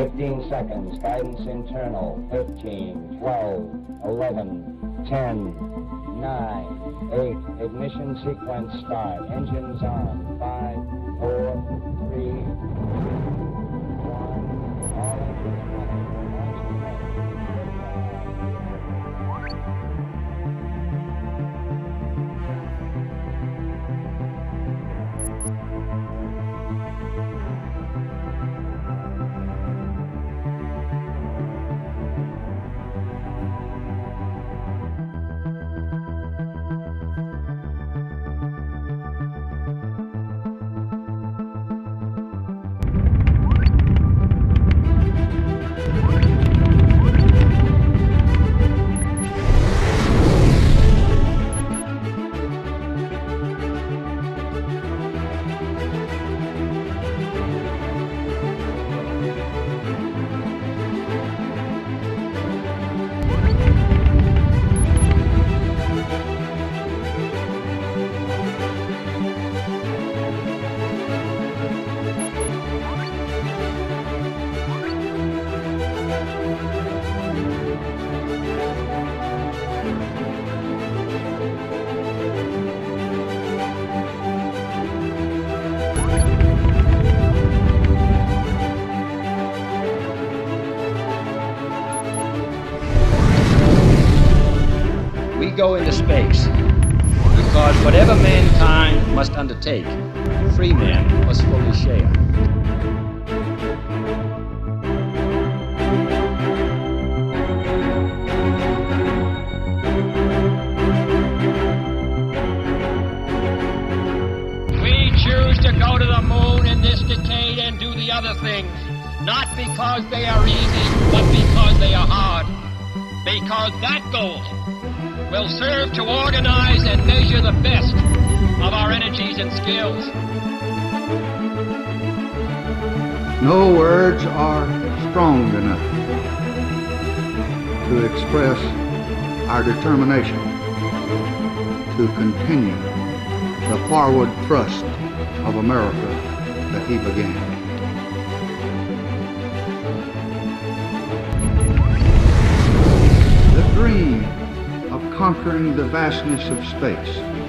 15 seconds. Guidance internal. 13, 12, 11, 10, 9, 8. Ignition sequence start. Engines on. 5, 4, 3, go into space because whatever mankind must undertake, free men must fully share. We choose to go to the moon in this decade and do the other things, not because they are easy, but because they are hard. Because that goal will serve to organize and measure the best of our energies and skills. No words are strong enough to express our determination to continue the forward thrust of America that he began. Conquering the vastness of space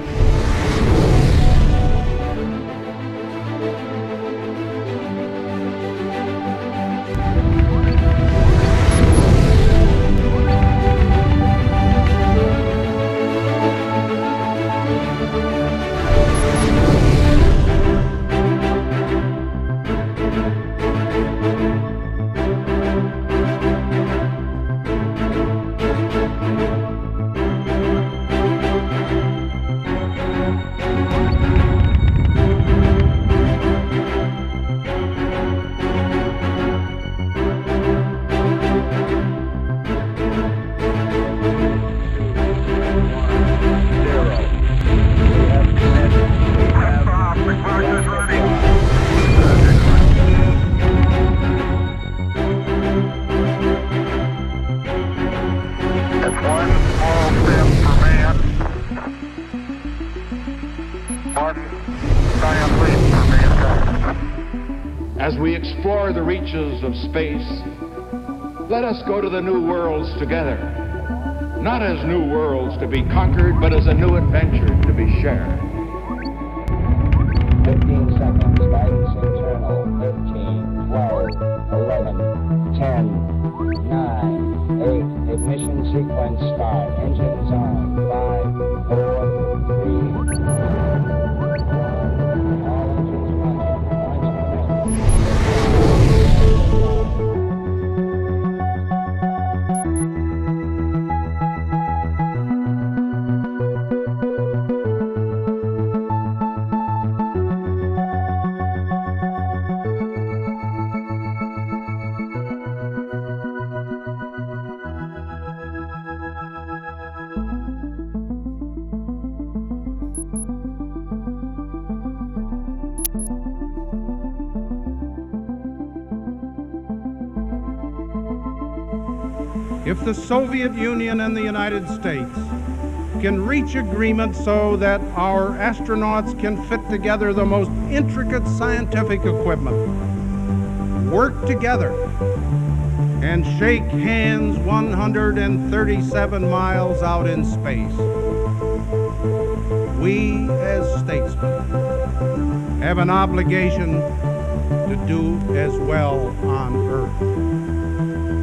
As we explore the reaches of space, let us go to the new worlds together. Not as new worlds to be conquered, but as a new adventure to be shared. 15 seconds. Guidance internal. 13, 12, 11, 10, 9, 8. Ignition sequence start. Engines on. 5, 4, if the Soviet Union and the United States can reach agreement so that our astronauts can fit together the most intricate scientific equipment, work together, and shake hands 137 miles out in space. We as statesmen have an obligation to do as well on Earth.